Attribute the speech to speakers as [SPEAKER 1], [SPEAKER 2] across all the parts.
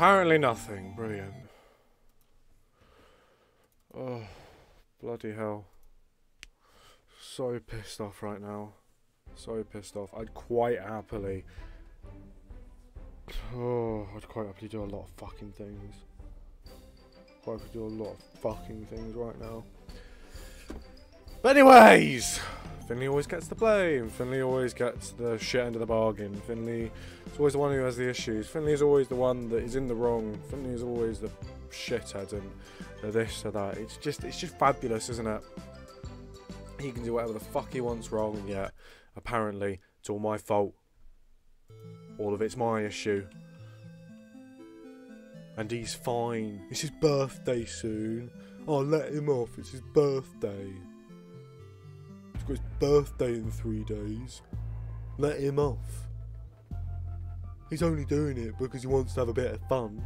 [SPEAKER 1] Apparently nothing. Brilliant. Oh, bloody hell. So pissed off right now. So pissed off. I'd quite happily. Oh, I'd quite happily do a lot of fucking things. Quite happily do a lot of fucking things right now. But anyways, Finley always gets the blame. Finley always gets the shit end of the bargain. Finley is always the one who has the issues. Finley is always the one that is in the wrong. Finley is always the shithead and the this or that. It's just, it's just fabulous, isn't it? He can do whatever the fuck he wants wrong, yet apparently it's all my fault. All of it's my issue. And he's fine. It's his birthday soon. I'll let him off. It's his birthday. His birthday in three days. Let him off. He's only doing it because he wants to have a bit of fun.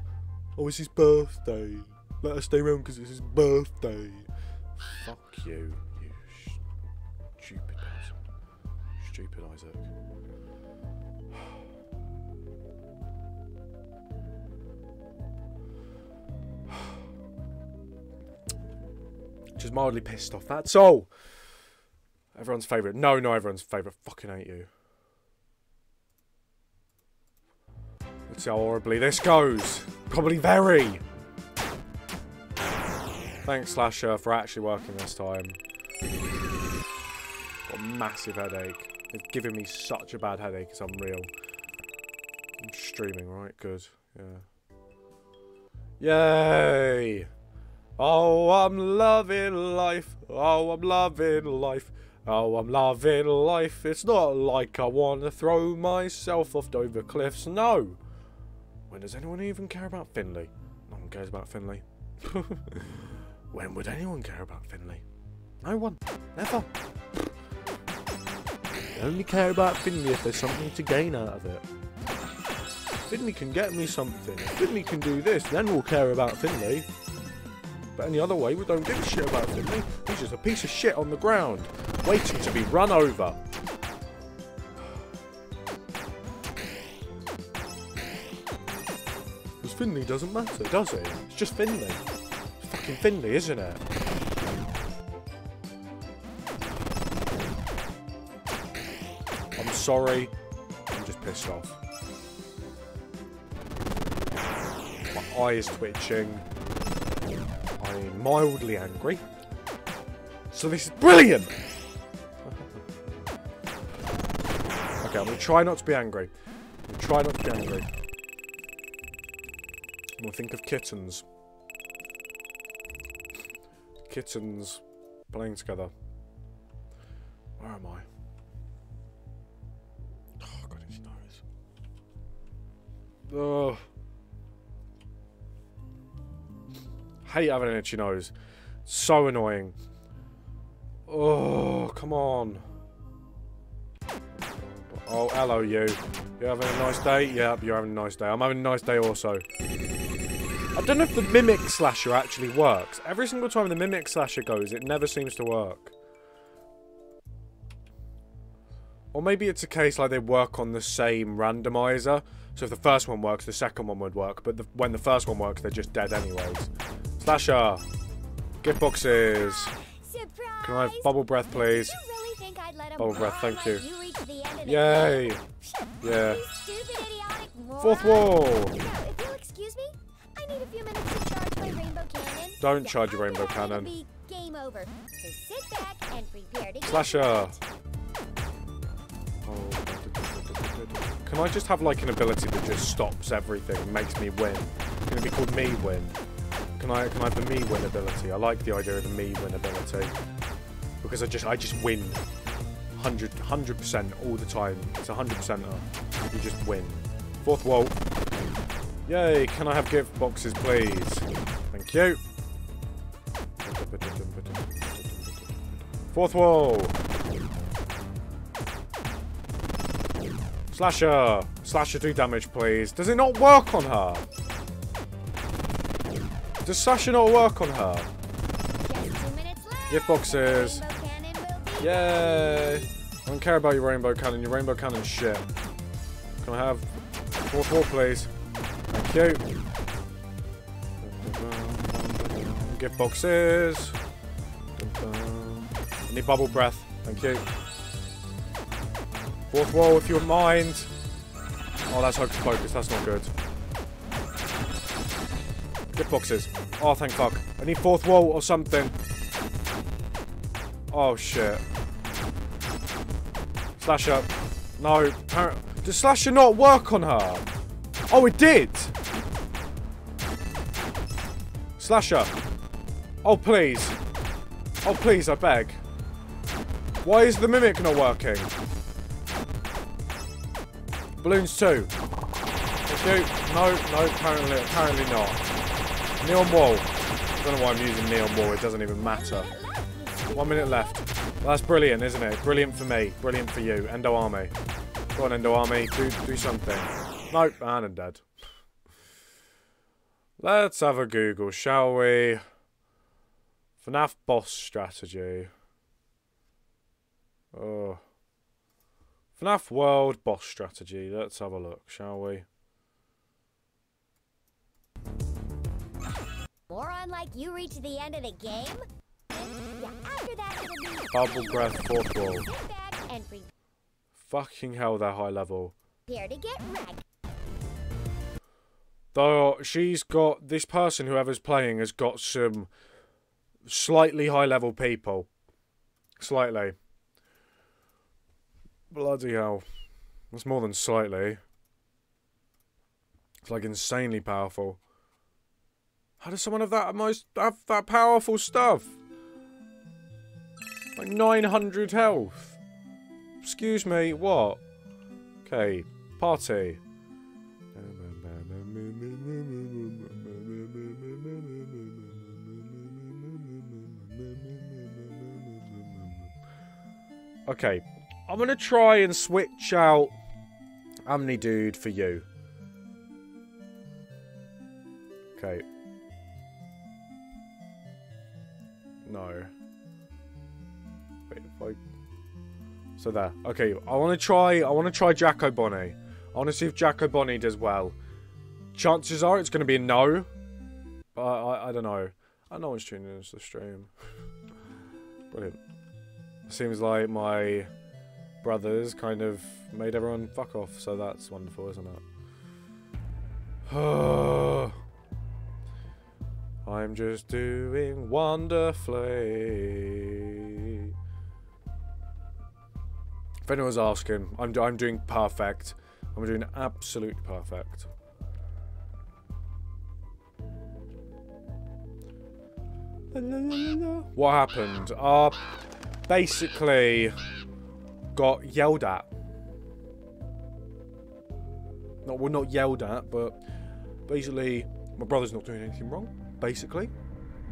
[SPEAKER 1] Oh, it's his birthday. Let us stay around because it's his birthday. Fuck you, you stupid person. Stupid Isaac. Just mildly pissed off. That's all. Everyone's favourite. No, no, everyone's favourite. Fucking hate you. Let's see how horribly this goes. Probably very. Thanks, Slasher, for actually working this time. Got a massive headache. It's giving me such a bad headache. It's unreal. I'm streaming, right? Good. Yeah. Yay! Oh, I'm loving life. Oh, I'm loving life. Oh, I'm loving life. It's not like I want to throw myself off Dover cliffs. No. When does anyone even care about Finley? No one cares about Finley. when would anyone care about Finley? No one. Never. They only care about Finley if there's something to gain out of it. Finley can get me something. Finley can do this, then we'll care about Finley. But any other way, we don't give a shit about Finley. He's just a piece of shit on the ground, waiting to be run over. Because Finley doesn't matter, does it? It's just Finley. It's fucking Finley, isn't it? I'm sorry. I'm just pissed off. My eye is twitching. I'm mildly angry. So this is brilliant! okay, I'm going to try not to be angry. I'm going to try not to be angry. I'm going to think of kittens. Kittens playing together. Where am I? Oh, God, his nose. Ugh. Oh. Hate having an itchy nose. So annoying. Oh, come on. Oh, hello you. You having a nice day? Yep, you're having a nice day. I'm having a nice day also. I don't know if the Mimic Slasher actually works. Every single time the Mimic Slasher goes, it never seems to work. Or maybe it's a case like they work on the same randomizer. So if the first one works, the second one would work. But the, when the first one works, they're just dead anyways. Slasher! Gift boxes!
[SPEAKER 2] Surprise!
[SPEAKER 1] Can I have bubble breath, please?
[SPEAKER 2] Really think I'd let 'em
[SPEAKER 1] Bubble breath, thank you.
[SPEAKER 2] reach the end of the
[SPEAKER 1] Yay! Yeah. Fourth wall!
[SPEAKER 2] Now, if you'll excuse me, I need a few minutes to charge my rainbow cannon.
[SPEAKER 1] Don't charge your rainbow cannon.
[SPEAKER 2] game over. So sit back and prepare to get
[SPEAKER 1] Slasher! Can I just have like an ability that just stops everything and makes me win? Can it be called me win? Can I can I have the me win ability? I like the idea of the me win ability. Because I just I just win 100 percent all the time. It's a hundred percenter. You just win. Fourth wall. Yay, can I have gift boxes please? Thank you. Fourth wall. Slasher! Slasher, do damage, please. Does it not work on her? Does Slasher not work on her? Gift boxes.
[SPEAKER 2] Cannon
[SPEAKER 1] Yay! I don't care about your rainbow cannon. Your rainbow cannon's shit. Can I have four wall, please? Thank you. Gift boxes. I need bubble breath. Thank you. Fourth wall, if you mind. Oh, that's hocus pocus. That's not good. Gift boxes. Oh, thank fuck. I need fourth wall or something. Oh, shit. Slasher. No. Does Slasher not work on her? Oh, it did. Slasher. Oh, please. Oh, please, I beg. Why is the Mimic not working? Balloons 2. Thank you. No, no, apparently, apparently not. Neon wall. I don't know why I'm using neon wall. It doesn't even matter. One minute left. Well, that's brilliant, isn't it? Brilliant for me. Brilliant for you. Endo Army. Go on, Endo Army. Do, do something. Nope. And I'm dead. Let's have a Google, shall we? FNAF boss strategy. Oh. FNAF world boss strategy. Let's have a look, shall we?
[SPEAKER 2] Moron like you reach the end of the game? Yeah, after that it'll be
[SPEAKER 1] Bubble breath fourth wall. Fucking hell, they're high level.
[SPEAKER 2] prepare to get wrecked.
[SPEAKER 1] Though she's got this person, whoever's playing, has got some slightly high level people. Slightly. Bloody hell. That's more than slightly. It's like insanely powerful. How does someone have that most have that powerful stuff? Like 900 health. Excuse me, what? Okay, party. Okay, I'm gonna try and switch out Amni Dude for you. Okay. So there. Okay, I want to try. I want to try Jacko Bonnie. I want to see if Jacko Bonnie does well. Chances are it's going to be a no. But I, I, I don't know. I know one's tuning into the stream. Brilliant. Seems like my brothers kind of made everyone fuck off, so that's wonderful, isn't it? I'm just doing wonderfully. If anyone's asking, I'm, I'm doing perfect. I'm doing absolute perfect. What happened? Uh, basically got yelled at. No, well, not yelled at, but basically my brother's not doing anything wrong. Basically,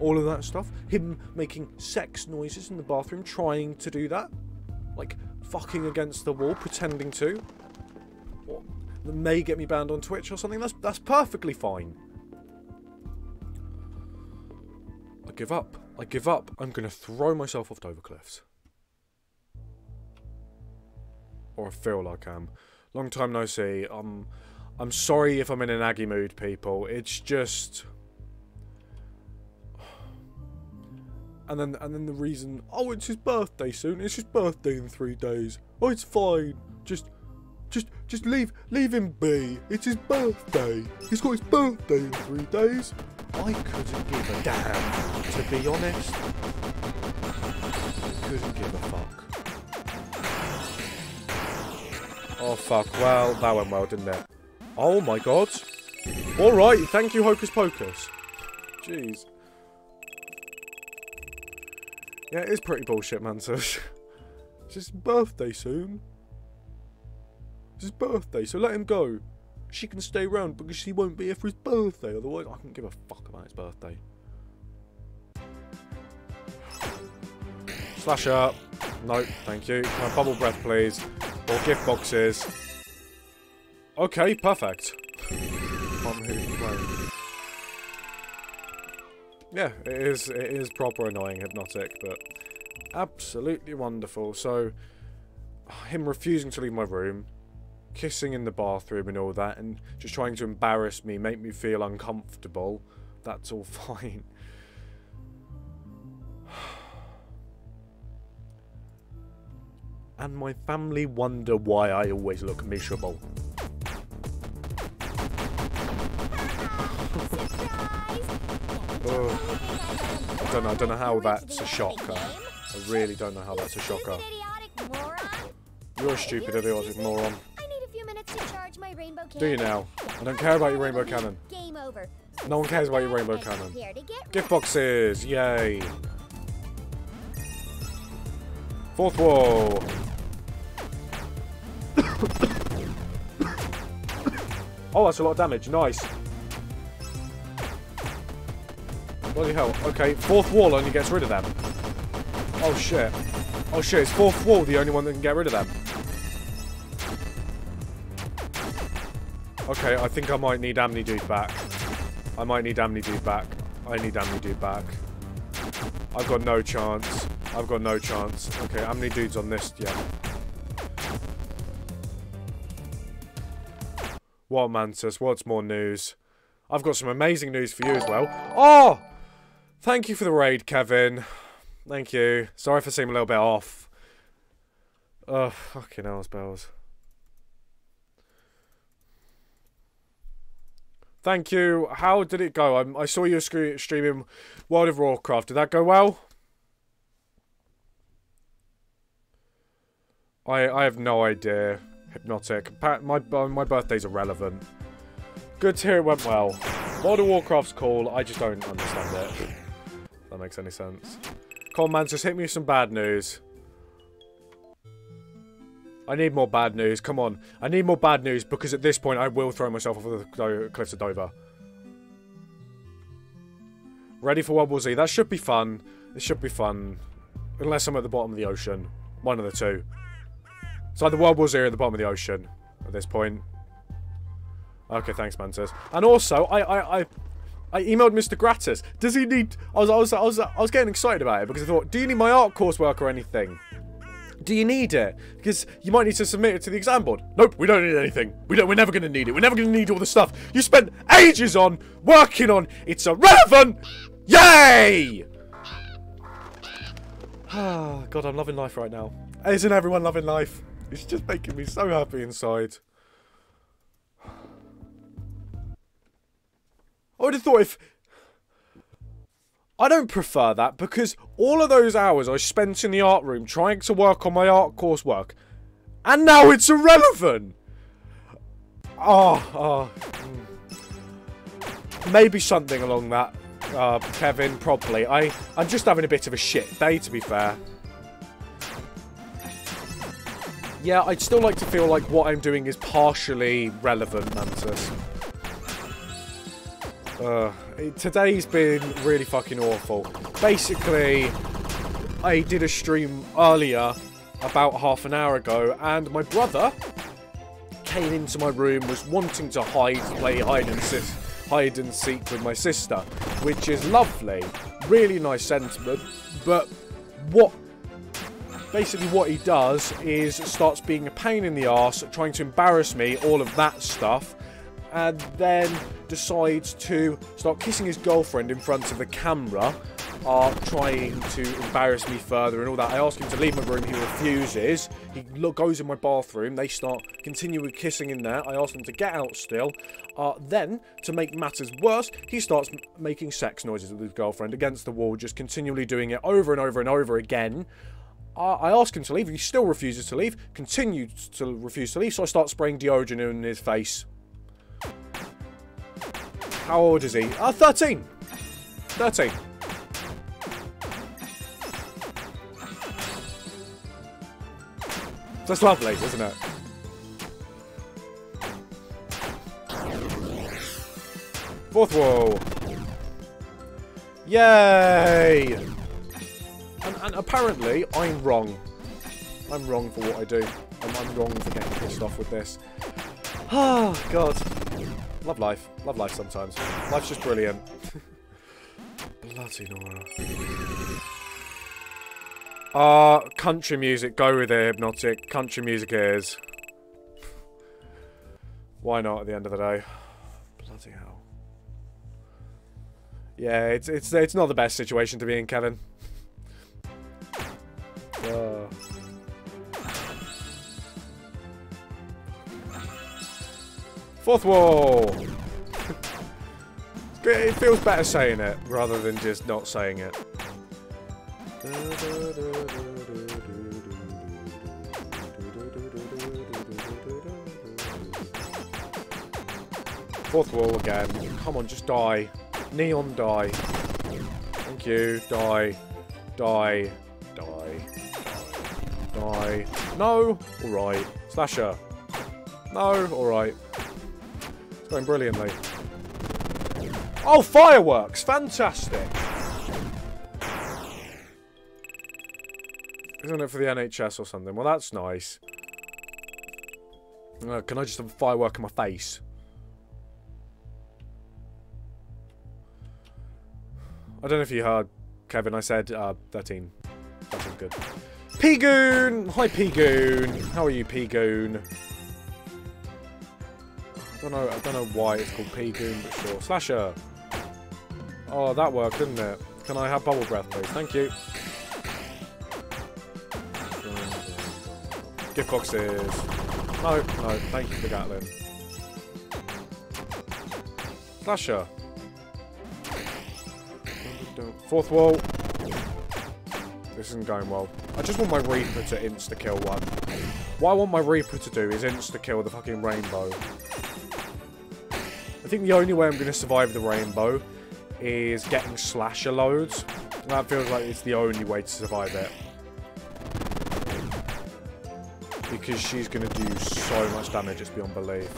[SPEAKER 1] all of that stuff. Him making sex noises in the bathroom, trying to do that, like fucking against the wall, pretending to. That may get me banned on Twitch or something. That's that's perfectly fine. I give up. I give up. I'm gonna throw myself off Dover cliffs. Or I feel like I am. Long time no see. Um, I'm sorry if I'm in an aggy mood, people. It's just. And then, and then the reason. Oh, it's his birthday soon. It's his birthday in three days. Oh, it's fine. Just, just, just leave, leave him be. It's his birthday. He's got his birthday in three days. I couldn't give a damn, to be honest. Couldn't give a fuck. Oh fuck, well, that went well, didn't it? Oh my god. Alright, thank you, Hocus Pocus. Jeez. Yeah, it is pretty bullshit, man. So it's his birthday soon. It's his birthday, so let him go. She can stay around because she won't be here for his birthday. Otherwise, I can give a fuck about his birthday. Slash up. No, thank you. Bubble breath, please. Or gift boxes. Okay, perfect. Yeah, it is. It is proper annoying hypnotic, but absolutely wonderful. So, him refusing to leave my room, kissing in the bathroom and all that, and just trying to embarrass me, make me feel uncomfortable. That's all fine. And my family wonder why I always look miserable. Don't know. I don't know how that's a shocker. I really don't know how that's a shocker. You're a stupid idiotic moron.
[SPEAKER 2] I need a few minutes to charge my rainbow cannon.
[SPEAKER 1] Do you now? I don't care about your rainbow cannon.
[SPEAKER 2] Game over.
[SPEAKER 1] No one cares about your rainbow cannon.
[SPEAKER 2] Here to get
[SPEAKER 1] Gift boxes, yay. Fourth wall. oh, that's a lot of damage. Nice. Bloody hell. Okay, fourth wall only gets rid of them. Oh shit. Oh shit, is fourth wall the only one that can get rid of them? Okay, I think I might need Amnidude back. I might need Amnidude back. I need Amnidude back. I've got no chance. I've got no chance. Okay, Amnidude's on this, yeah. What, Mantis? What's more news? I've got some amazing news for you as well. Oh! Thank you for the raid, Kevin. Thank you. Sorry for seeming a little bit off. Oh, fucking hell, bells. Thank you. How did it go? I, I saw you streaming World of Warcraft. Did that go well? I I have no idea. Hypnotic. My uh, my birthday's irrelevant. Good to hear it went well. World of Warcraft's cool. I just don't understand it. Makes any sense. Come on, man, just hit me with some bad news. I need more bad news. Come on. I need more bad news because at this point I will throw myself off the cliffs of Dover. Ready for War Z. That should be fun. It should be fun. Unless I'm at the bottom of the ocean. One of the two. It's either World War Z or at the bottom of the ocean at this point. Okay, thanks, Mantis. And also, I, I, I, I emailed Mr. Gratis. Does he need... I was, I, was, I, was, I was getting excited about it because I thought, do you need my art coursework or anything? Do you need it? Because you might need to submit it to the exam board. Nope, we don't need anything. We don't. We're never going to need it. We're never going to need all the stuff you spent ages on working on. It's irrelevant. Yay! Ah, God, I'm loving life right now. Isn't everyone loving life? It's just making me so happy inside. I would have thought if I don't prefer that because all of those hours I spent in the art room trying to work on my art coursework, and now it's irrelevant. Oh, oh. Maybe something along that, uh, Kevin, probably. I, I'm just having a bit of a shit day, to be fair. Yeah, I'd still like to feel like what I'm doing is partially relevant, Mantis. Uh, today's been really fucking awful. Basically, I did a stream earlier, about half an hour ago, and my brother came into my room, was wanting to hide, play hide and hide and seek with my sister, which is lovely, really nice sentiment. But what basically what he does is starts being a pain in the ass, trying to embarrass me, all of that stuff, and then decides to start kissing his girlfriend in front of the camera, uh, trying to embarrass me further and all that. I ask him to leave my room, he refuses. He goes in my bathroom, they start continuing kissing in there. I ask him to get out still. Uh, then, to make matters worse, he starts making sex noises with his girlfriend against the wall, just continually doing it over and over and over again. Uh, I ask him to leave, he still refuses to leave, continues to refuse to leave, so I start spraying deodorant in his face. How old is he? Uh, 13! 13. That's lovely, isn't it? Fourth wall. Yay! And, and apparently, I'm wrong. I'm wrong for what I do. I'm, I'm wrong for getting pissed off with this. Ah, God. Love life. Love life sometimes. Life's just brilliant. Bloody Nora. Ah, country music. Go with it, Hypnotic. Country music is. Why not at the end of the day? Bloody hell. Yeah, it's it's it's not the best situation to be in, Kevin. Uh. Fourth wall. it feels better saying it rather than just not saying it. Fourth wall again. Come on, just die. Neon die. Thank you. Die. Die. Die. Die. No! Alright. Slasher. No! Alright. Going brilliantly. Oh, fireworks! Fantastic! Isn't it for the NHS or something? Well, that's nice. Uh, can I just have a firework in my face? I don't know if you heard, Kevin, I said uh, 13. That was good. P-Goon! Hi, P-Goon! How are you, P-Goon? I don't know, I don't know why it's called P-Goon, but sure. Slasher! Oh, that worked, didn't it? Can I have bubble breath, please? Thank you. Gift boxes. No, no, thank you for Gatlin. Slasher. Fourth wall. This isn't going well. I just want my Reaper to insta-kill one. What I want my Reaper to do is insta-kill the fucking rainbow. Think the only way I'm going to survive the rainbow is getting slasher loads. That feels like it's the only way to survive it. Because she's going to do so much damage, it's beyond belief.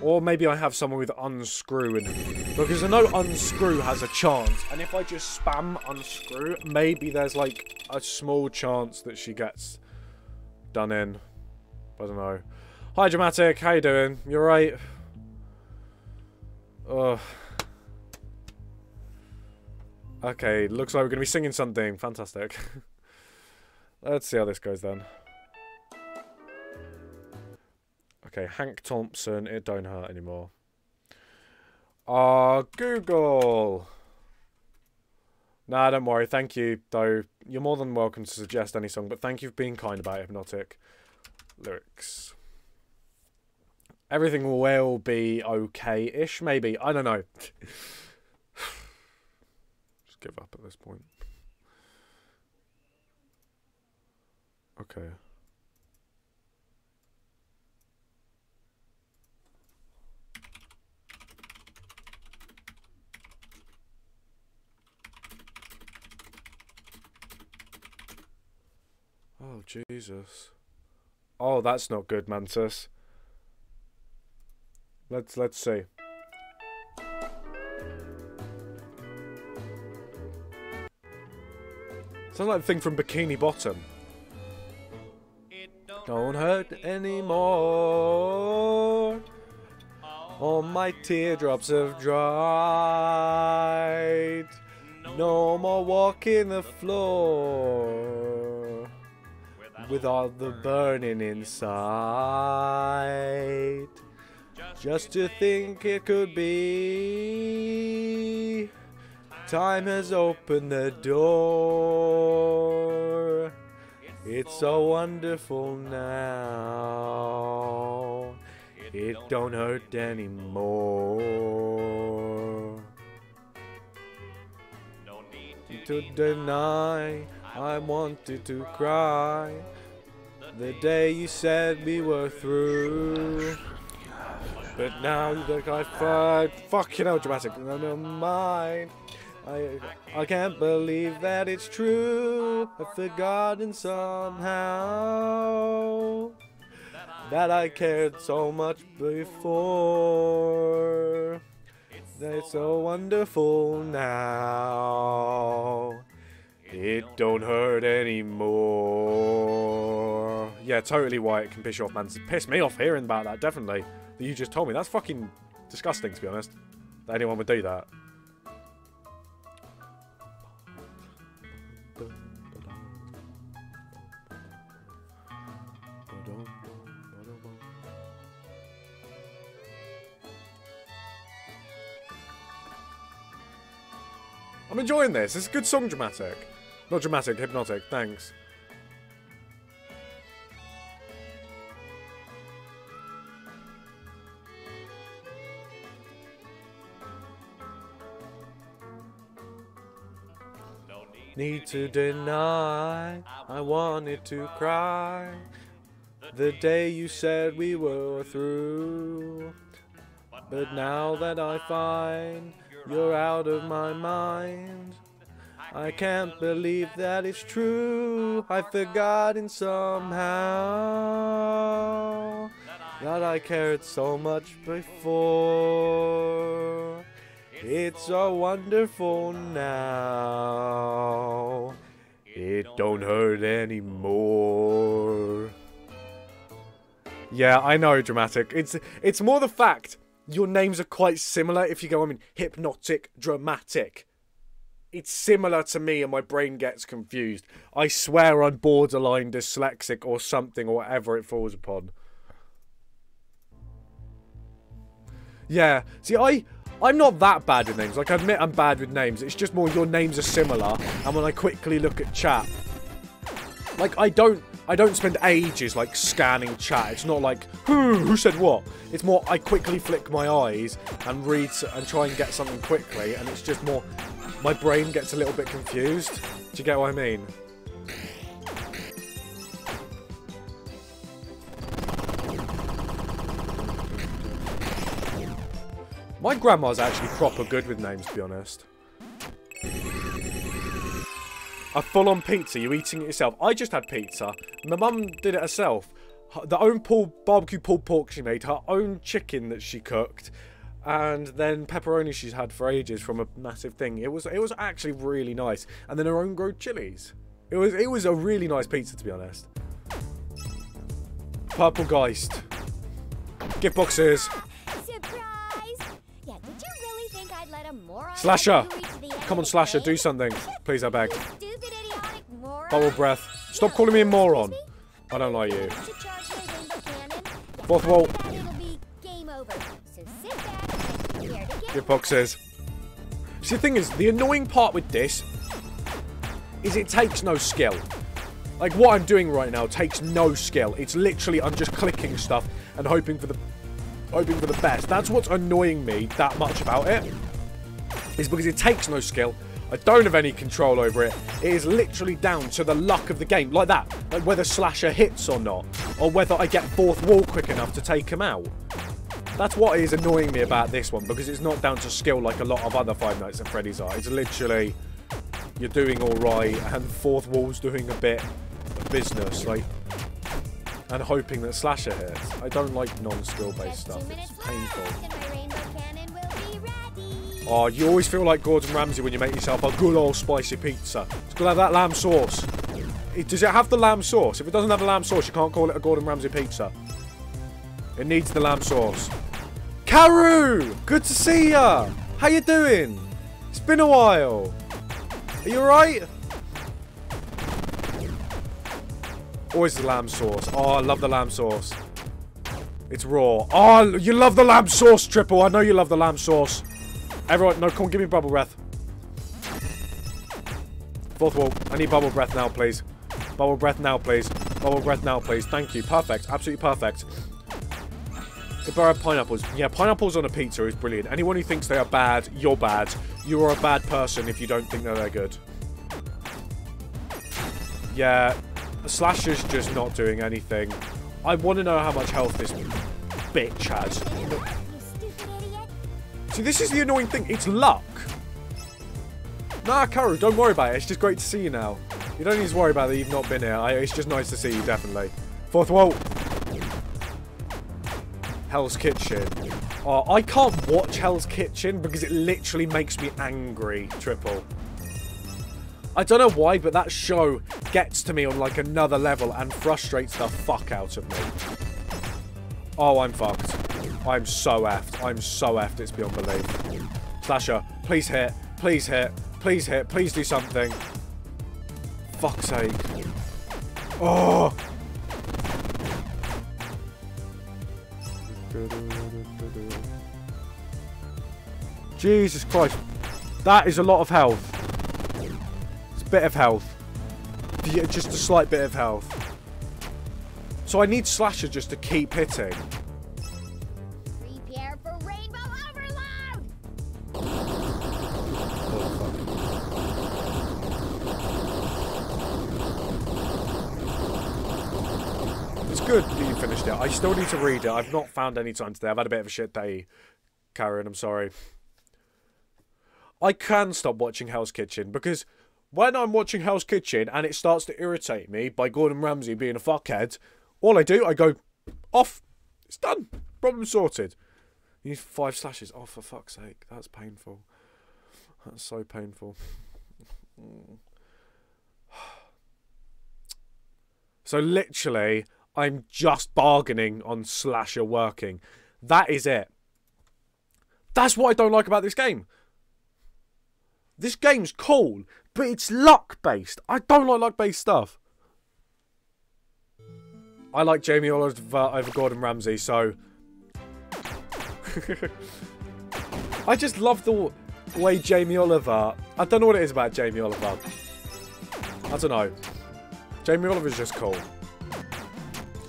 [SPEAKER 1] Or maybe I have someone with unscrew and because I know unscrew has a chance, and if I just spam unscrew, maybe there's like a small chance that she gets done in. I don't know. Hi dramatic, how you doing? You alright? Ugh. Okay, looks like we're gonna be singing something. Fantastic. Let's see how this goes then. Okay, Hank Thompson, it don't hurt anymore. Ah, uh, Google! Nah, don't worry, thank you, though. You're more than welcome to suggest any song, but thank you for being kind about Hypnotic. Lyrics. Everything will be okay-ish, maybe. I don't know. Just give up at this point. Okay. Oh, Jesus. Oh, that's not good, Mantis. Let's let's see. Sounds like the thing from Bikini Bottom. Don't hurt anymore. All my teardrops have dried. No more walking the floor with all the burning inside. Just to think it could be. Time has opened the door. It's so wonderful now. It don't hurt anymore. To deny, I wanted to cry. The day you said we were through. But now look like fuck. Fucking hell, dramatic. No, no, mind. I, I can't believe that it's true. I've forgotten somehow that I cared so much before. That it's so wonderful now. It don't hurt anymore. Yeah, totally why it can piss you off, man. Pissed me off hearing about that, definitely. That you just told me. That's fucking disgusting, to be honest. That anyone would do that. I'm enjoying this. It's a good song, dramatic. Not dramatic, hypnotic. Thanks. Need to deny, I wanted to cry. The day you said we were through. But now that I find you're out of my mind, I can't believe that it's true. I've forgotten somehow that I cared so much before. It's so wonderful now. It don't hurt anymore. Yeah, I know, dramatic. It's it's more the fact your names are quite similar. If you go, I mean, hypnotic, dramatic. It's similar to me, and my brain gets confused. I swear I'm borderline dyslexic or something, or whatever it falls upon. Yeah. See, I I'm not that bad with names. Like, I admit I'm bad with names. It's just more your names are similar. And when I quickly look at chat, like, I don't, I don't spend ages, like, scanning chat. It's not like, who, who said what? It's more, I quickly flick my eyes and read and try and get something quickly. And it's just more, my brain gets a little bit confused. Do you get what I mean? My grandma's actually proper good with names, to be honest. A full-on pizza, you're eating it yourself. I just had pizza. My mum did it herself. The own pulled, barbecue pulled pork she made, her own chicken that she cooked, and then pepperoni she's had for ages from a massive thing. It was it was actually really nice. And then her own growed chilies. It was it was a really nice pizza to be honest. Purple Geist. Gift boxes. Slasher! Come on, Slasher, do something. Please, I beg. Bubble breath. Stop calling me a moron. I don't like you. Fourth wall. Says. See, the thing is, the annoying part with this is it takes no skill. Like, what I'm doing right now takes no skill. It's literally, I'm just clicking stuff and hoping for the hoping for the best. That's what's annoying me that much about it is because it takes no skill. I don't have any control over it. It is literally down to the luck of the game. Like that. Like whether Slasher hits or not. Or whether I get fourth wall quick enough to take him out. That's what is annoying me about this one. Because it's not down to skill like a lot of other Five Nights at Freddy's are. It's literally... You're doing alright. And fourth wall's doing a bit of business. Like... And hoping that Slasher hits. I don't like non-skill based stuff. It's painful. Oh, you always feel like Gordon Ramsay when you make yourself a good old spicy pizza. It's got to have that lamb sauce. does it have the lamb sauce? If it doesn't have the lamb sauce, you can't call it a Gordon Ramsay pizza. It needs the lamb sauce. Karu! Good to see ya! How you doing? It's been a while. Are you alright? Always the lamb sauce. Oh, I love the lamb sauce. It's raw. Oh, you love the lamb sauce, Triple. I know you love the lamb sauce. Everyone, no, come on, give me bubble breath. Fourth wall. I need bubble breath now, please. Bubble breath now, please. Bubble breath now, please. Thank you. Perfect. Absolutely perfect. If I pineapples. Yeah, pineapples on a pizza is brilliant. Anyone who thinks they are bad, you're bad. You are a bad person if you don't think that they're good. Yeah, Slasher's just not doing anything. I want to know how much health this bitch has. See, this is the annoying thing. It's luck. Nah, Karu, don't worry about it. It's just great to see you now. You don't need to worry about that you've not been here. I, it's just nice to see you, definitely. Fourth wall. Hell's Kitchen. Oh, I can't watch Hell's Kitchen because it literally makes me angry, Triple. I don't know why, but that show gets to me on like another level and frustrates the fuck out of me. Oh, I'm fucked. I'm so effed. I'm so effed. It's beyond belief. Slasher, please hit. Please hit. Please hit. Please do something. Fuck's sake. Oh! Jesus Christ. That is a lot of health. It's a bit of health. Yeah, just a slight bit of health. So I need Slasher just to keep hitting. Good that you finished it. I still need to read it. I've not found any time today. I've had a bit of a shit day, Karen. I'm sorry. I can stop watching Hell's Kitchen because when I'm watching Hell's Kitchen and it starts to irritate me by Gordon Ramsay being a fuckhead, all I do, I go off. It's done. Problem sorted. You need five slashes. Oh, for fuck's sake. That's painful. That's so painful. So literally, I'm just bargaining on slasher working. That is it. That's what I don't like about this game. This game's cool, but it's luck based. I don't like luck based stuff. I like Jamie Oliver over Gordon Ramsay, so. I just love the way Jamie Oliver. I don't know what it is about Jamie Oliver. I don't know. Jamie Oliver's just cool.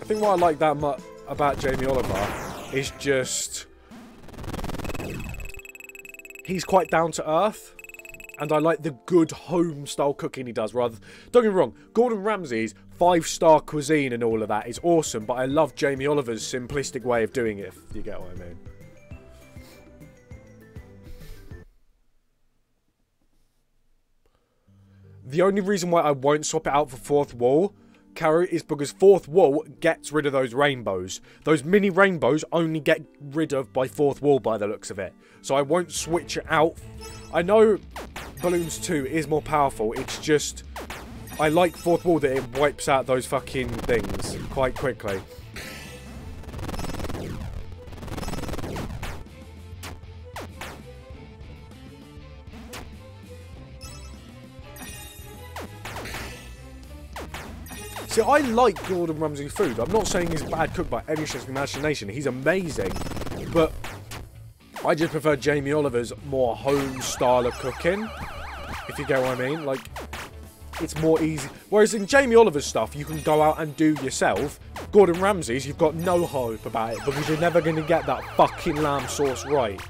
[SPEAKER 1] I think what I like that much about Jamie Oliver is just he's quite down to earth, and I like the good home style cooking he does. Rather, don't get me wrong, Gordon Ramsay's five star cuisine and all of that is awesome, but I love Jamie Oliver's simplistic way of doing it. If you get what I mean. The only reason why I won't swap it out for fourth wall, Carrot, is because fourth wall gets rid of those rainbows. Those mini rainbows only get rid of by fourth wall by the looks of it. So I won't switch it out. I know Balloons 2 is more powerful. It's just I like fourth wall that it wipes out those fucking things quite quickly. See, I like Gordon Ramsay food. I'm not saying he's a bad cook by any stretch of the imagination. He's amazing. But I just prefer Jamie Oliver's more home style of cooking. If you get what I mean. Like, it's more easy. Whereas in Jamie Oliver's stuff, you can go out and do yourself. Gordon Ramsay's, you've got no hope about it because you're never going to get that fucking lamb sauce right.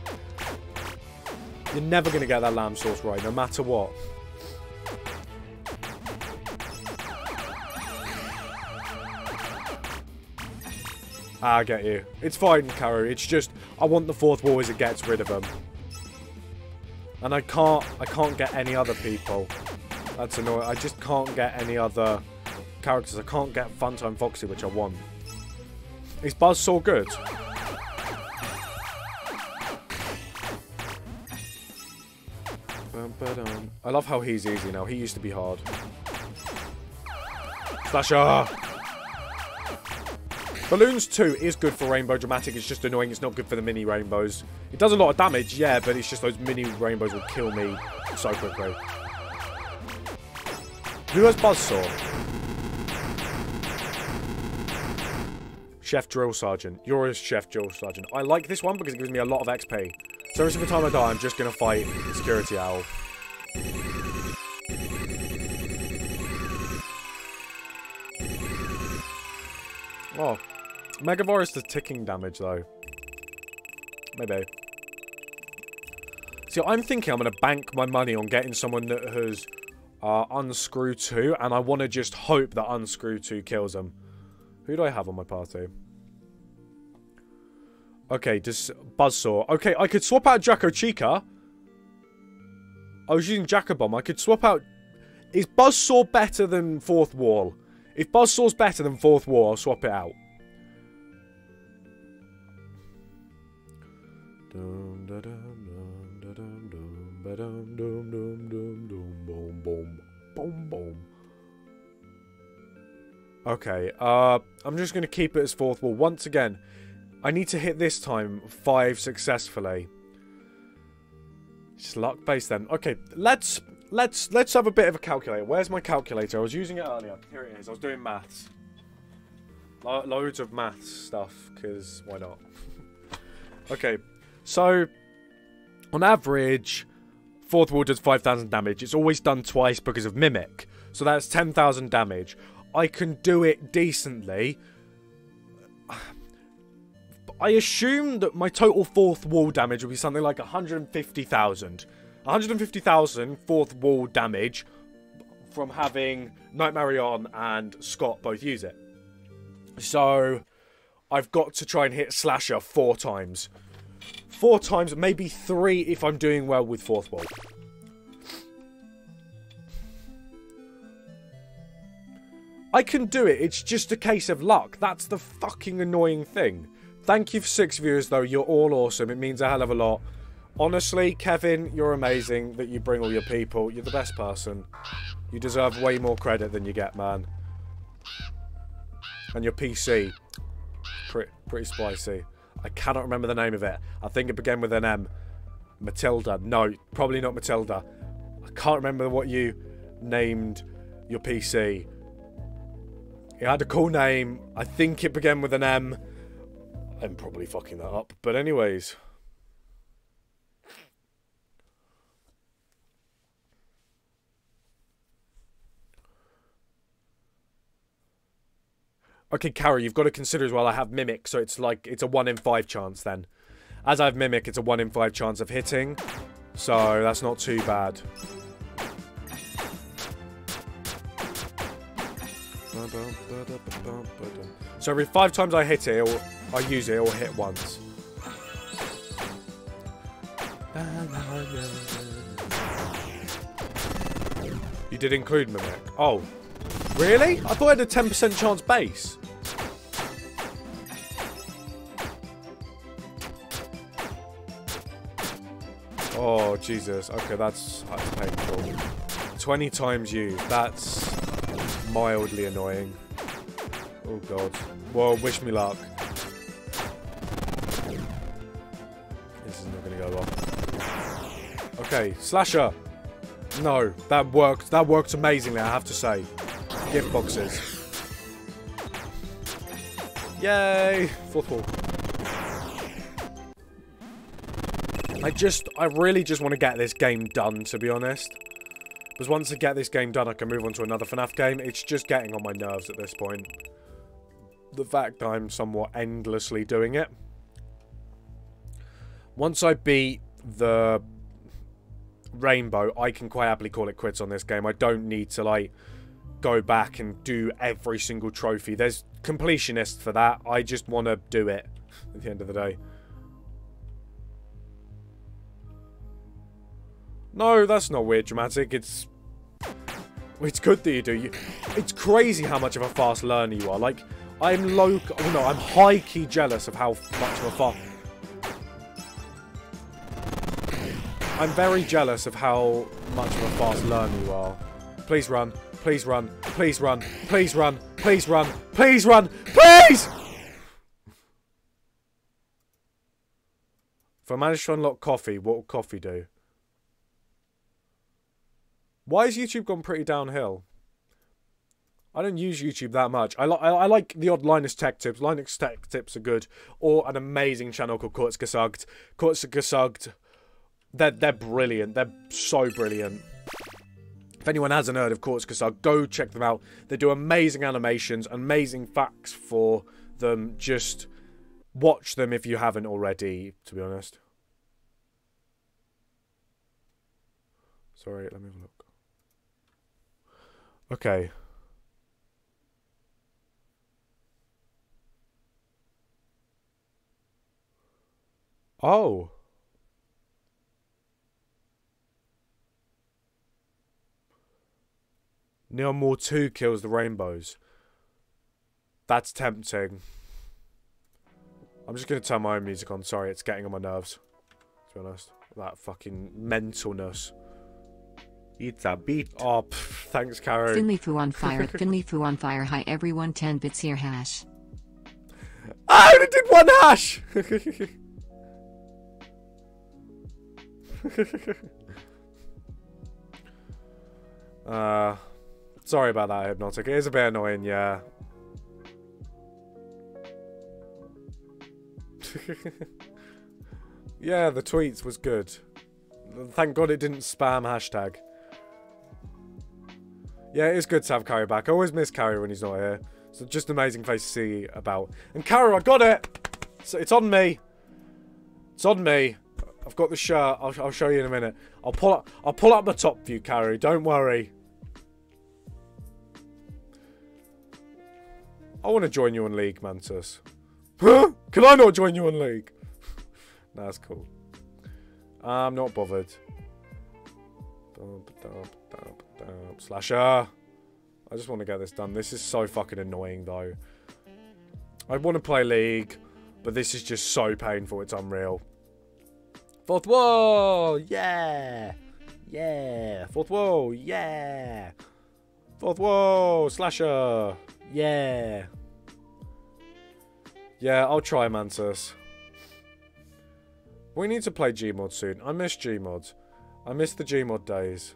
[SPEAKER 1] You're never going to get that lamb sauce right, no matter what. I get you. It's fine, Caro. It's just I want the fourth wall as it gets rid of them. And I can't I can't get any other people. That's annoying. I just can't get any other characters. I can't get Funtime Foxy, which I want. Is Buzzsaw good? I love how he's easy now. He used to be hard. Slasher! Balloons 2 is good for Rainbow Dramatic. It's just annoying. It's not good for the mini rainbows. It does a lot of damage, yeah, but it's just those mini rainbows will kill me so quickly. Who has Buzzsaw? Chef Drill Sergeant. You're a Chef Drill Sergeant. I like this one because it gives me a lot of XP. So every single time I die, I'm just going to fight Security Owl. Oh. Megavirus does ticking damage, though. Maybe. See, I'm thinking I'm going to bank my money on getting someone that has uh, Unscrew 2, and I want to just hope that Unscrew 2 kills him. Who do I have on my party? Okay, just Buzzsaw. Okay, I could swap out Jacko Chica. I was using Jacobomb. I could swap out... Is Buzzsaw better than Fourth Wall? If Buzzsaw's better than Fourth Wall, I'll swap it out. Dum, da, dum, dum, da, dum, dum, ba, dum, dum, dum, dum, dum, boom, boom, boom, boom. Okay, uh, I'm just going to keep it as fourth wall. Once again, I need to hit this time five successfully. Just luck based then. Okay, let's let's let's have a bit of a calculator. Where's my calculator? I was using it earlier. Here it is. I was doing maths. Lo loads of maths stuff, because why not? okay, so on average, Fourth wall does 5,000 damage. It's always done twice because of Mimic. So that's 10,000 damage. I can do it decently. I assume that my total fourth wall damage will be something like 150,000. 150,000 fourth wall damage from having Nightmarionne and Scott both use it. So I've got to try and hit Slasher four times. Four times, maybe three if I'm doing well with fourth wall. I can do it, it's just a case of luck. That's the fucking annoying thing. Thank you for six viewers, though. You're all awesome. It means a hell of a lot. Honestly, Kevin, you're amazing that you bring all your people. You're the best person. You deserve way more credit than you get, man. And your PC. Pretty, pretty spicy. I cannot remember the name of it. I think it began with an M. Matilda. No, probably not Matilda. I can't remember what you named your PC. It had a cool name. I think it began with an M. I'm probably fucking that up. But anyways. Okay, Kara, you've got to consider as well I have Mimic, so it's like, it's a 1 in 5 chance then. As I have Mimic, it's a 1 in 5 chance of hitting. So, that's not too bad. So every 5 times I hit it, or I use it, or hit once. You did include Mimic. Oh. Really? I thought I had a 10% chance base. Oh, Jesus. Okay, that's, that's painful. 20 times you. That's mildly annoying. Oh, God. Well, wish me luck. This is not going to go well. Okay, Slasher. No, that worked. That worked amazingly, I have to say. Gift boxes. Yay! Fourth wall. I just, I really just want to get this game done, to be honest. Because once I get this game done, I can move on to another FNAF game. It's just getting on my nerves at this point. The fact I'm somewhat endlessly doing it. Once I beat the rainbow, I can quite happily call it quits on this game. I don't need to, like, go back and do every single trophy. There's completionists for that. I just want to do it at the end of the day. No, that's not weird dramatic. It's it's good that you do. You, it's crazy how much of a fast learner you are. Like, I'm low... Oh, no, I'm high-key jealous of how much of a fast... I'm very jealous of how much of a fast learner you are. Please run. Please run. Please run. Please run. Please run. Please run. Please! If I manage to unlock coffee, what will coffee do? Why has YouTube gone pretty downhill? I don't use YouTube that much. I, li I, like the odd Linus Tech Tips. Linus Tech Tips are good. Or an amazing channel called Kurzgesagt. Kurzgesagt. They're, they're brilliant. They're so brilliant. If anyone hasn't heard of Kurzgesagt, go check them out. They do amazing animations, amazing facts for them. Just watch them if you haven't already, to be honest. Sorry, let me have a look. Okay. Oh. Neon More 2 kills the rainbows. That's tempting. I'm just going to turn my own music on. Sorry, it's getting on my nerves. To be honest. That fucking mentalness. It's a beat. Oh, pff, thanks, Caro.
[SPEAKER 3] Finley Foo on fire. Finley Foo on fire. Hi everyone. 10 bits here. Hash.
[SPEAKER 1] I only did one hash. uh, sorry about that, Hypnotic. It is a bit annoying, yeah. yeah, the tweets was good. Thank God it didn't spam hashtag. Yeah, it is good to have Carrie back. I always miss Carrie when he's not here. It's just an amazing face to see about. And Carrie, I got it! So it's on me. It's on me. I've got the shirt. I'll, I'll show you in a minute. I'll pull up. I'll pull up the top you, Carrie. Don't worry. I want to join you on League, Mantis. Huh? Can I not join you on League? That's cool. I'm not bothered. Um, slasher. I just want to get this done. This is so fucking annoying, though. I want to play League, but this is just so painful. It's unreal. Fourth wall! Yeah! Yeah! Fourth wall! Yeah! Fourth wall! Slasher! Yeah! Yeah, I'll try Mantis. We need to play Gmod soon. I miss Gmod. I miss the Gmod days.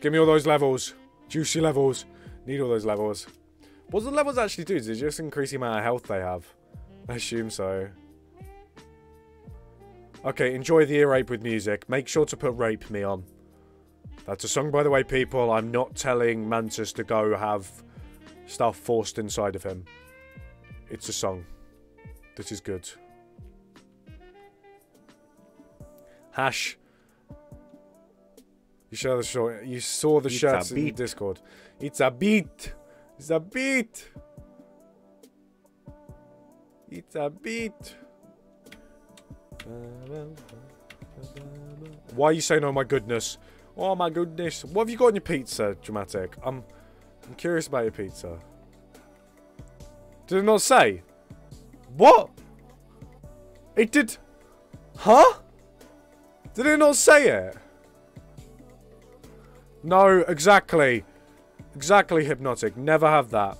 [SPEAKER 1] Give me all those levels. Juicy levels. Need all those levels. What do the levels actually do? Does it just increase the amount of health they have? I assume so. Okay, enjoy the ear rape with music. Make sure to put Rape Me on. That's a song, by the way, people. I'm not telling Mantis to go have stuff forced inside of him. It's a song. This is good. Hash. You saw the show. You saw the
[SPEAKER 4] It's
[SPEAKER 1] shirts in. Discord. It's a beat. It's a beat. It's a beat. Why are you saying, "Oh my goodness"? Oh my goodness! What have you got on your pizza, dramatic? I'm, I'm curious about your pizza. Did it not say? What? It did. Huh? Did it not say it? No, exactly. Exactly hypnotic. Never have that.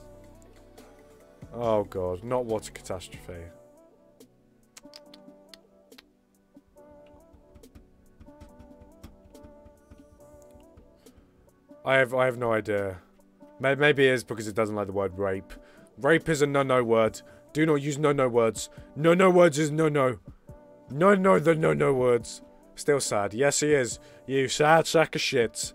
[SPEAKER 1] Oh god, not what a catastrophe. I have I have no idea. Maybe it is because it doesn't like the word rape. Rape is a no-no word. Do not use no-no words. No-no words is no-no. No-no the no-no words. Still sad. Yes, he is. You sad sack of shit.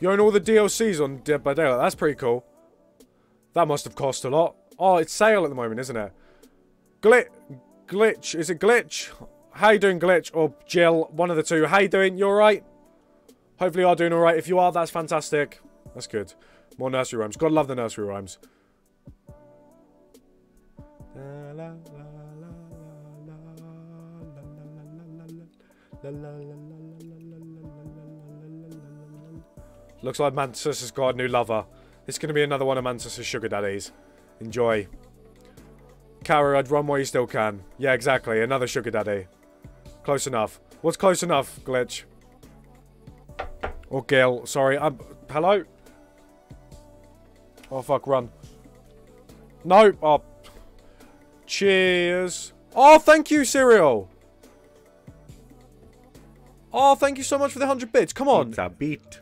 [SPEAKER 1] You own all the DLCs on Dead by Daylight. That's pretty cool. That must have cost a lot. Oh, it's sale at the moment, isn't it? Glit, Glitch. Is it Glitch? How you doing, Glitch? Or Jill? One of the two. How you doing? You alright? Hopefully you're doing alright. If you are, that's fantastic. That's good. More nursery rhymes. Gotta love the nursery rhymes. Looks like Mantis has got a new lover. It's going to be another one of Mantis' sugar daddies. Enjoy. Kara, I'd run while you still can. Yeah, exactly. Another sugar daddy. Close enough. What's close enough, Glitch? Or Gil. Sorry. I'm... Hello? Oh, fuck. Run. No. Oh. Cheers. Oh, thank you, Cereal. Oh, thank you so much for the 100 bits. Come on.
[SPEAKER 4] It's a beat.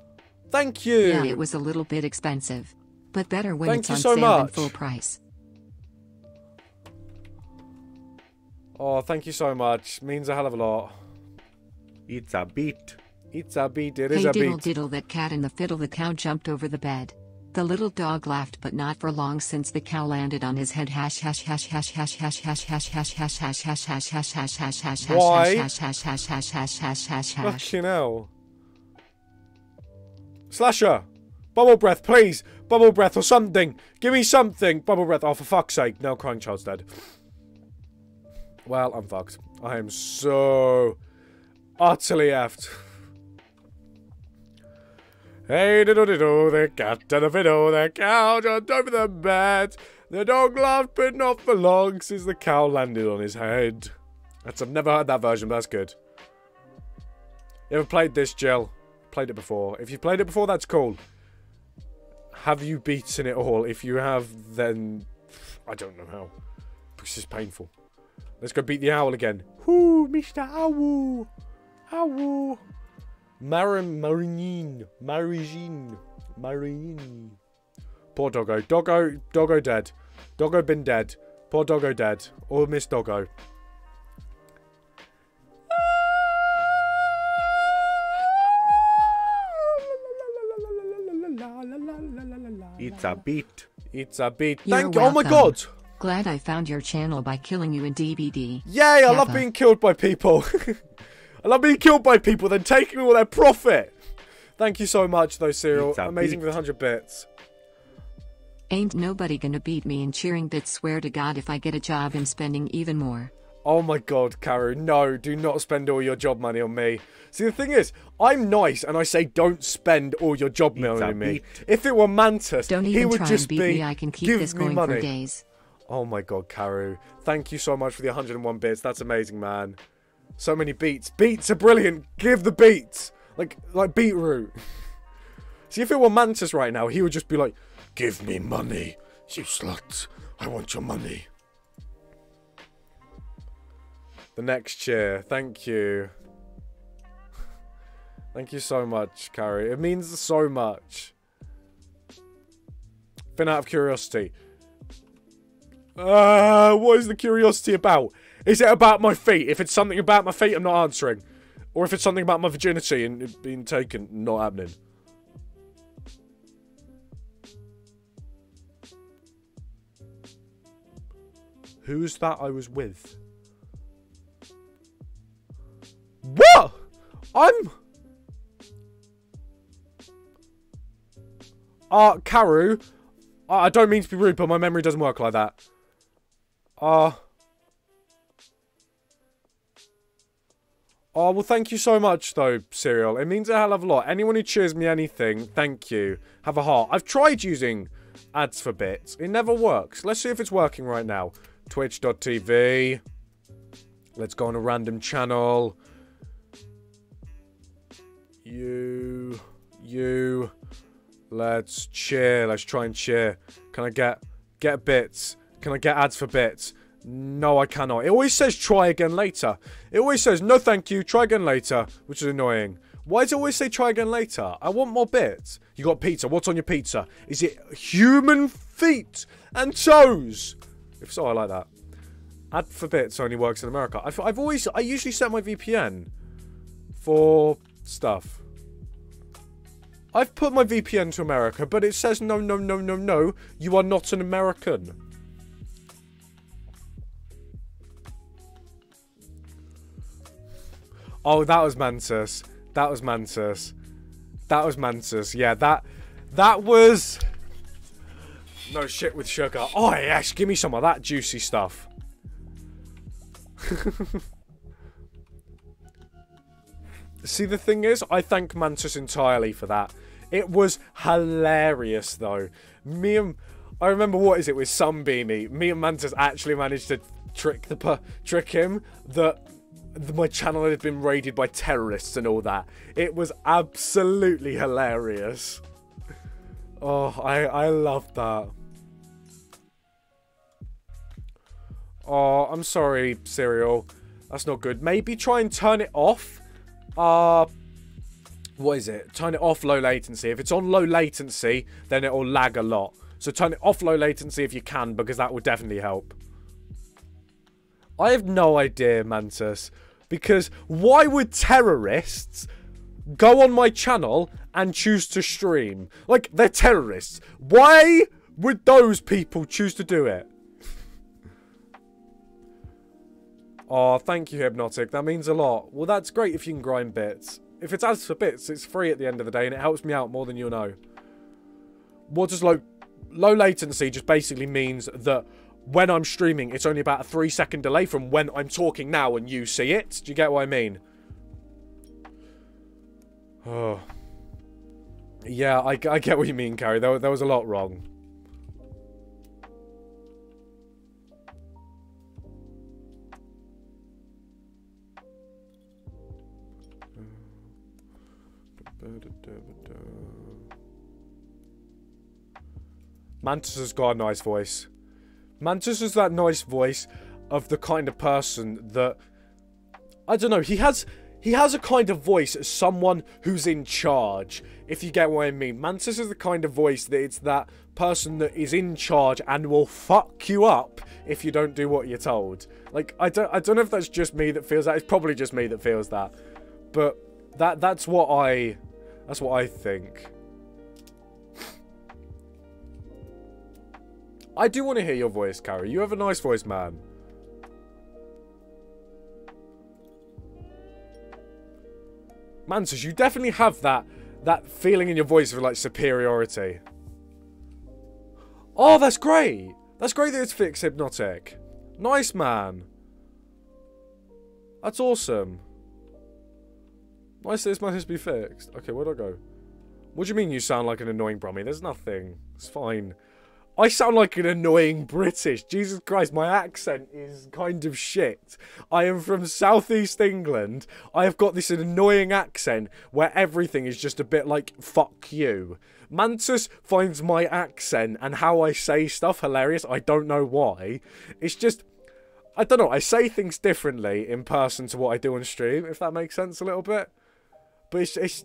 [SPEAKER 1] Thank you.
[SPEAKER 3] Yeah, it was a little bit expensive. But better when
[SPEAKER 1] Thank
[SPEAKER 3] it's on
[SPEAKER 1] so
[SPEAKER 3] sale than
[SPEAKER 1] much.
[SPEAKER 3] full price.
[SPEAKER 1] Oh, thank you so much. Means a hell of a lot.
[SPEAKER 4] It's a beat.
[SPEAKER 1] It's a beat. It is
[SPEAKER 3] Hey
[SPEAKER 1] a
[SPEAKER 3] diddle
[SPEAKER 1] beat.
[SPEAKER 3] diddle that cat and the fiddle the cow jumped over the bed. The little dog laughed but not for long since the cow landed on his head hash hash hash hash hash hash hash hash hash hash hash hash hash hash hash hash hash hash
[SPEAKER 1] Why?
[SPEAKER 3] hash hash hash hash hash hash hash hash
[SPEAKER 1] Fucking hell. Slasher! Bubble breath, please! Bubble breath or something! Give me something! Bubble breath. Oh, for fuck's sake. Now crying child's dead. Well, I'm fucked. I am so utterly effed. Hey, diddle diddle, the cat and the fiddle, the cow jumped over the bed. The dog laughed, but not for long, since the cow landed on his head. That's I've never heard that version, but that's good. You ever played this, Jill? Played it before. If you've played it before, that's cool. Have you beaten it all? If you have, then I don't know how. This is painful. Let's go beat the owl again. Whoo, Mr. Owl. Owl. Marin, Marine, Marigine, Marine. Poor doggo. Doggo, doggo dead. Doggo been dead. Poor doggo dead. Or Miss Doggo.
[SPEAKER 4] It's a beat.
[SPEAKER 1] It's a beat.
[SPEAKER 3] You're
[SPEAKER 1] Thank you. Oh my god.
[SPEAKER 3] Glad I found your channel by killing you in DBD.
[SPEAKER 1] Yay, I love being killed by people. I love being killed by people, then taking all their profit. Thank you so much, though, Cyril.
[SPEAKER 4] It's a
[SPEAKER 1] Amazing
[SPEAKER 4] beat.
[SPEAKER 1] for the 100 bits.
[SPEAKER 3] Ain't nobody gonna beat me in cheering bits swear to god if I get a job I'm spending even more.
[SPEAKER 1] Oh my god, Karu, no, do not spend all your job money on me. See, the thing is, I'm nice and I say don't spend all your job money
[SPEAKER 4] a
[SPEAKER 1] on me.
[SPEAKER 4] beat.
[SPEAKER 1] If it were Mantis,
[SPEAKER 3] Don't
[SPEAKER 1] he
[SPEAKER 3] even
[SPEAKER 1] would
[SPEAKER 3] try
[SPEAKER 1] just
[SPEAKER 3] and beat
[SPEAKER 1] be,
[SPEAKER 3] me, I can keep
[SPEAKER 1] give
[SPEAKER 3] this
[SPEAKER 1] me
[SPEAKER 3] going
[SPEAKER 1] money.
[SPEAKER 3] for days.
[SPEAKER 1] Oh my god, Karu. Thank you so much for the 101 bits. That's amazing, man. So many beats. Beats are brilliant. Give the beats. Like like beetroot. See, if it were Mantis right now, he would just be like, Give me money, you slut. I want your money. The next cheer. Thank you. Thank you so much, Carrie. It means so much. Been out of curiosity. Uh, what is the curiosity about? Is it about my feet? If it's something about my feet, I'm not answering. Or if it's something about my virginity and it being taken, not happening. Who's that I was with? I'm... Uh, Karu, I I don't mean to be rude, but my memory doesn't work like that. Uh... Oh, well, thank you so much, though, Serial. It means a hell of a lot. Anyone who cheers me anything, thank you. Have a heart. I've tried using ads for bits. It never works. Let's see if it's working right now. Twitch.tv. Let's go on a random channel. You. You. Let's cheer. Let's try and cheer. Can I get get bits? Can I get ads for bits? No, I cannot. It always says try again later. It always says no thank you, try again later, which is annoying. Why does it always say try again later? I want more bits. You got pizza. What's on your pizza? Is it human feet and toes? If so, I like that. Ad for bits only works in America. I've, I've always, I usually set my VPN for stuff. I've put my VPN to America, but it says no, no, no, no, no. You are not an American. Oh, that was Mantis. That was Mantis. That was Mantis. Yeah, that that was no shit with sugar. Oh yes, give me some of that juicy stuff. See, the thing is, I thank Mantis entirely for that. It was hilarious, though. Me and I remember what is it with Sunbeamy. Me and Mantis actually managed to trick the trick him that my channel had been raided by terrorists and all that. It was absolutely hilarious. Oh, I I loved that. Oh, I'm sorry, Serial. That's not good. Maybe try and turn it off. Uh, what is it? Turn it off low latency. If it's on low latency, then it'll lag a lot. So turn it off low latency if you can, because that will definitely help. I have no idea, Mantis. Because why would terrorists go on my channel and choose to stream? Like, they're terrorists. Why would those people choose to do it? Oh, thank you, Hypnotic. That means a lot. Well, that's great if you can grind bits. If it's as for bits, it's free at the end of the day, and it helps me out more than you'll know. What does low low latency just basically means that when I'm streaming, it's only about a three second delay from when I'm talking now and you see it. Do you get what I mean? Oh. Yeah, I, I get what you mean, Carrie. There, there was a lot wrong. Mantis has got a nice voice. Mantis is that nice voice of the kind of person that I don't know, he has he has a kind of voice as someone who's in charge, if you get what I mean. Mantis is the kind of voice that it's that person that is in charge and will fuck you up if you don't do what you're told. Like I don't I don't know if that's just me that feels that. It's probably just me that feels that. But that that's what I that's what I think. I do want to hear your voice, Carrie. You have a nice voice, man. Mantis, you definitely have that that feeling in your voice of like superiority. Oh, that's great. That's great that it's fixed hypnotic. Nice, man. That's awesome. Nice that this must be fixed. Okay, where'd I go? What do you mean you sound like an annoying Brummy? There's nothing. It's fine. I sound like an annoying British. Jesus Christ, my accent is kind of shit. I am from southeast England. I have got this annoying accent where everything is just a bit like fuck you. Mantis finds my accent and how I say stuff hilarious. I don't know why. It's just I don't know. I say things differently in person to what I do on stream, if that makes sense a little bit. But it's, it's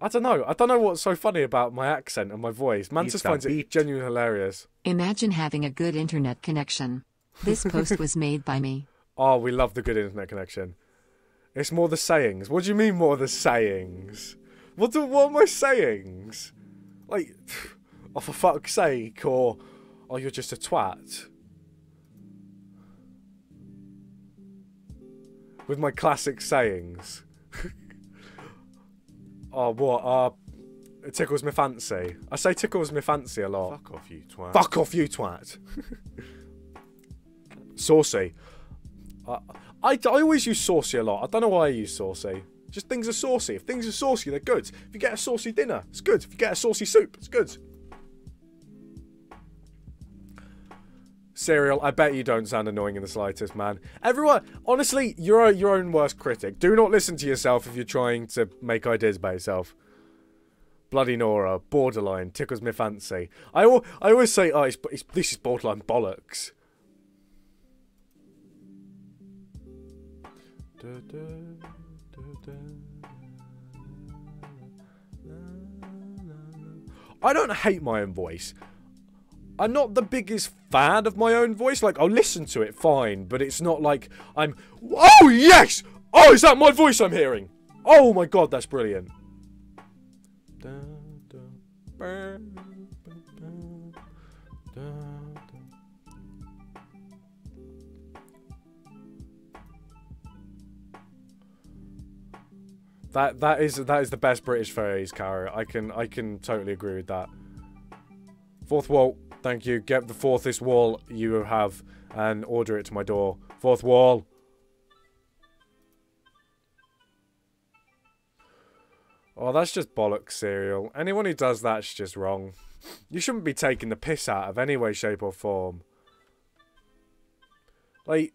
[SPEAKER 1] I don't know. I don't know what's so funny about my accent and my voice. Mantis
[SPEAKER 4] It's a
[SPEAKER 1] finds it
[SPEAKER 4] beat.
[SPEAKER 1] genuinely hilarious.
[SPEAKER 3] Imagine having a good internet connection. This post was made by me.
[SPEAKER 1] Oh, we love the good internet connection. It's more the sayings. What do you mean more the sayings? What do, what are my sayings? Like, oh for fuck's sake, or oh you're just a twat. With my classic sayings. oh what? Uh, it tickles me fancy. I say tickles me fancy a lot.
[SPEAKER 4] Fuck off, you twat.
[SPEAKER 1] Fuck off, you twat. saucy. I, I, I always use saucy a lot. I don't know why I use saucy. Just things are saucy. If things are saucy, they're good. If you get a saucy dinner, it's good. If you get a saucy soup, it's good. Cereal, I bet you don't sound annoying in the slightest, man. Everyone, honestly, you're your own worst critic. Do not listen to yourself if you're trying to make ideas by yourself. Bloody Nora, borderline, tickles me fancy. I, I always say, oh, it's, it's, this is borderline bollocks. I don't hate my own voice. I'm not the biggest fan of my own voice. Like, I'll listen to it fine, but it's not like I'm. Oh, yes! Oh, is that my voice I'm hearing? Oh my god, that's brilliant. That that is that is the best British phrase, Cara. I can I can totally agree with that. Fourth wall, thank you. Get the fourthest wall you have and order it to my door. Fourth wall. Oh, that's just bollocks cereal. Anyone who does that's just wrong. You shouldn't be taking the piss out of any way, shape, or form. Like,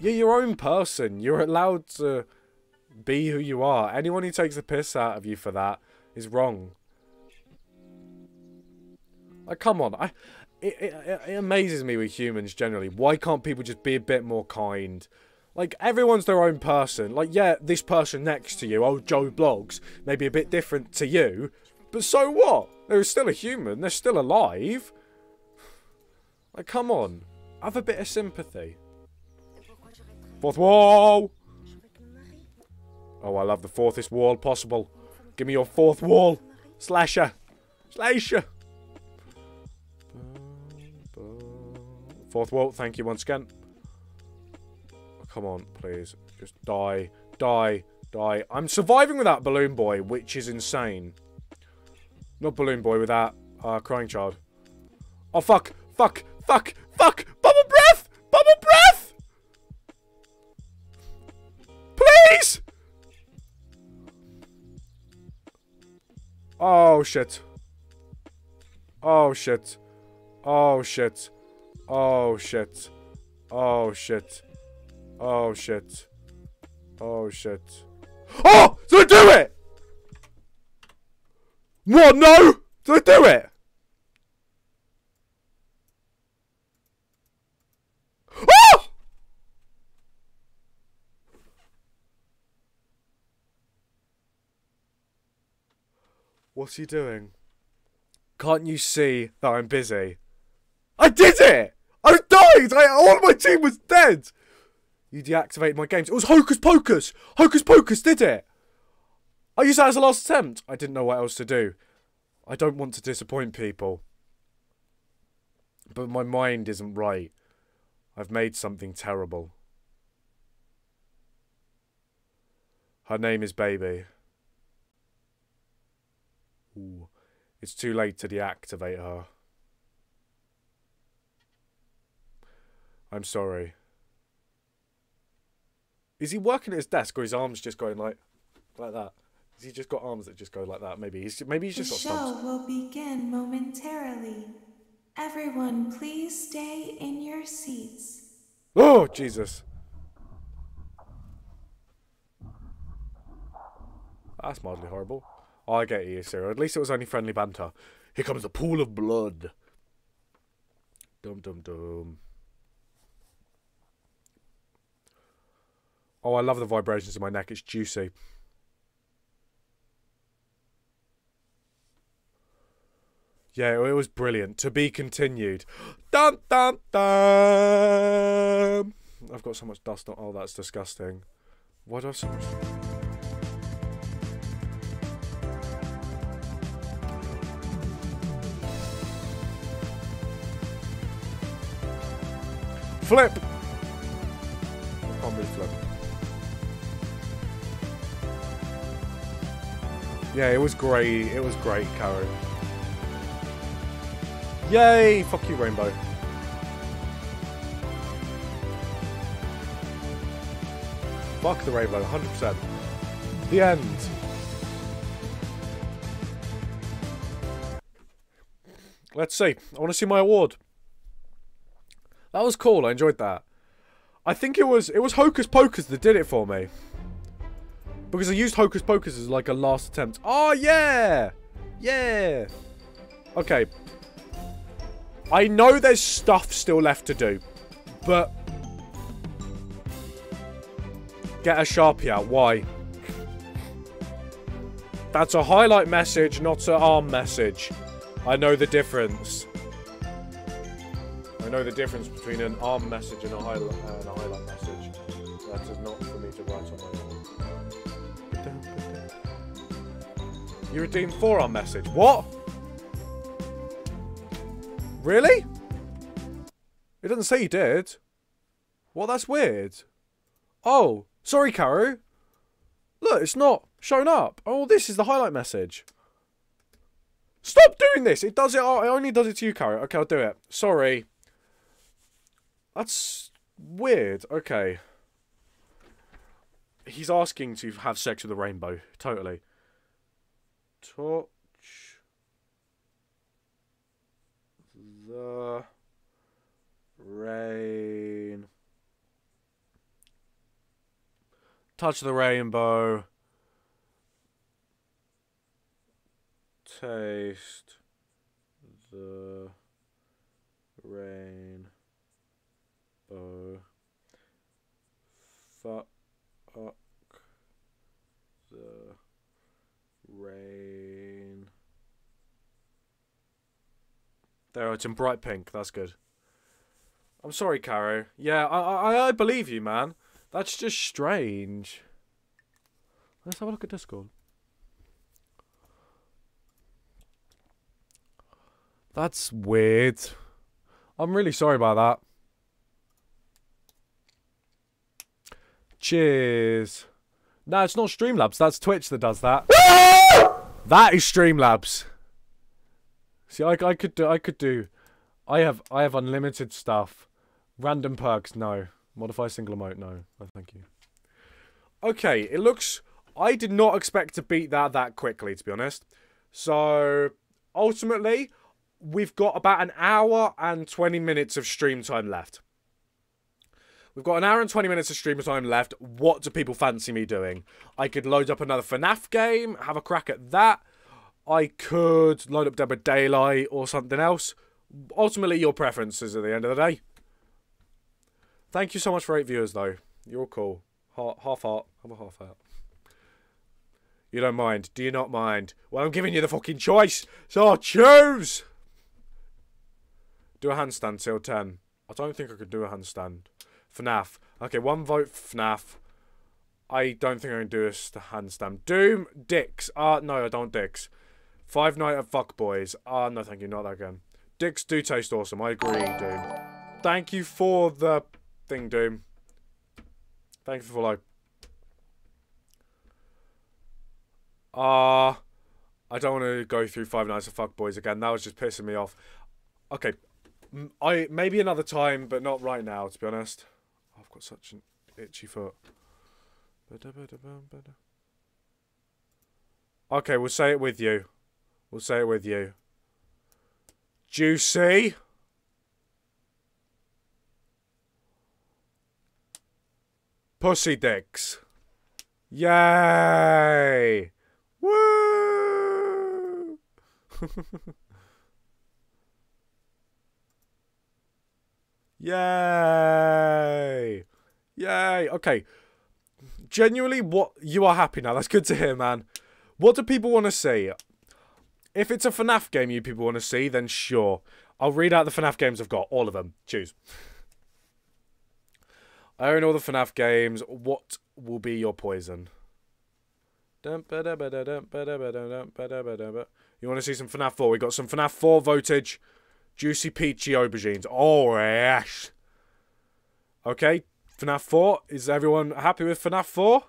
[SPEAKER 1] you're your own person. You're allowed to be who you are. Anyone who takes the piss out of you for that is wrong. Like, come on. I, it, it, it amazes me with humans generally. Why can't people just be a bit more kind? Like, everyone's their own person. Like, yeah, this person next to you, old Joe Blogs, may be a bit different to you, but so what? They're still a human. They're still alive. Like, come on. Have a bit of sympathy. Fourth wall! Oh, I love the fourthest wall possible. Give me your fourth wall. Slasher. Slasher. Fourth wall, thank you once again. Come on, please. Just die. Die. Die. I'm surviving without Balloon Boy, which is insane. Not Balloon Boy, without uh, Crying Child. Oh, fuck. Fuck. Fuck. Fuck. Bubble breath. Bubble breath. Please. Oh, shit. Oh, shit. Oh, shit. Oh, shit. Oh, shit. Oh, shit. Oh, shit. Oh! Did I do it? What? No! Did I do it? Oh! What's he doing? Can't you see that I'm busy? Did it! I died! I, all my team was dead! You deactivated my games. It was Hocus Pocus! Hocus Pocus did it! I used that as a last attempt. I didn't know what else to do. I don't want to disappoint people. But my mind isn't right. I've made something terrible. Her name is Baby. Ooh. It's too late to deactivate her. I'm sorry. Is he working at his desk or his arms just going like like that? Has he just got arms that just go like that? Maybe he's maybe he's
[SPEAKER 5] The
[SPEAKER 1] just got
[SPEAKER 5] show
[SPEAKER 1] stumps.
[SPEAKER 5] will begin momentarily. Everyone, please stay in your seats.
[SPEAKER 1] Oh Jesus. That's mildly horrible. Oh, I get you, Cyril. At least it was only friendly banter. Here comes the pool of blood. Dum dum dum. Oh, I love the vibrations in my neck. It's juicy. Yeah, it was brilliant. To be continued. Dun dun dun. I've got so much dust on. Oh, that's disgusting. Why do I have so much? Flip! Yeah, it was great. It was great, Karen. Yay! Fuck you, Rainbow. Fuck the Rainbow, 100%. The end. Let's see. I want to see my award. That was cool. I enjoyed that. I think it was it was Hocus Pocus that did it for me. Because I used Hocus Pocus as like a last attempt. Oh yeah! Yeah! Okay. I know there's stuff still left to do. But get a Sharpie out. Why? That's a highlight message, not an arm message. I know the difference. I know the difference between an arm message and a highlight, and a highlight message. You redeemed forearm message. What? Really? It doesn't say you did. Well, that's weird. Oh, sorry, Karu. Look, it's not shown up. Oh, this is the highlight message. Stop doing this. It does it. Oh, it only does it to you, Karu. Okay, I'll do it. Sorry. That's weird. Okay. He's asking to have sex with a rainbow. Totally. Touch the rain. Touch the rainbow. Taste the rain. Bow. Fuck the rain. There, it's in bright pink. That's good. I'm sorry, Caro. Yeah, I, I, I believe you, man. That's just strange. Let's have a look at Discord. That's weird. I'm really sorry about that. Cheers. No, it's not Streamlabs. That's Twitch that does that. that is Streamlabs. See, I, I could do. I could do. I have. I have unlimited stuff. Random perks. No. Modify single emote. No. No, thank you. Okay. It looks. I did not expect to beat that that quickly. To be honest. So ultimately, we've got about an hour and twenty minutes of stream time left. We've got an hour and 20 minutes of stream time left. What do people fancy me doing? I could load up another FNAF game, have a crack at that. I could load up Dead Daylight or something else. Ultimately, your preferences at the end of the day. Thank you so much for eight viewers, though. You're cool. Half heart. Have a half heart. You don't mind. Do you not mind? Well, I'm giving you the fucking choice. So choose. Do a handstand till 10. I don't think I could do a handstand. FNAF. Okay, one vote FNAF. I don't think I can do a handstand. Doom, Dicks. Ah, uh, no, I don't Dicks. Five Night at Fuck Boys. Ah, uh, no, thank you, not that again. Dicks do taste awesome. I agree, Doom. Thank you for the thing, Doom. Thank you for follow. Ah, uh, I don't want to go through Five Nights at Fuck Boys again. That was just pissing me off. Okay, I maybe another time, but not right now. To be honest. I've got such an itchy foot. Okay, we'll say it with you. We'll say it with you. Juicy. Pussy dicks. Yay! Woo! Yay! Yay! Okay. Genuinely, what you are happy now. That's good to hear, man. What do people want to see? If it's a FNAF game you people want to see, then sure. I'll read out the FNAF games I've got. All of them. Choose. I own all the FNAF games. What will be your poison? You want to see some FNAF 4? We got some FNAF 4 voltage. Juicy Peachy Aubergines. Oh, yes. Okay, FNAF 4. Is everyone happy with FNAF 4?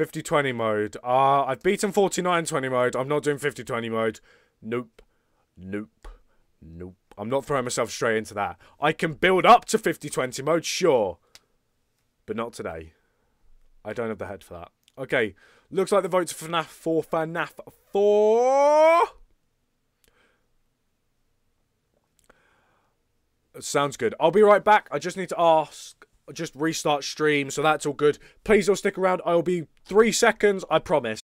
[SPEAKER 1] 50-20 mode. Ah, uh, I've beaten 49-20 mode. I'm not doing 50-20 mode. Nope. Nope. Nope. I'm not throwing myself straight into that. I can build up to 50-20 mode, sure. But not today. I don't have the head for that. Okay. Looks like the votes for FNAF 4. FNAF 4... Sounds good. I'll be right back. I just need to ask, just restart stream, so that's all good. Please all stick around. I'll be three seconds, I promise.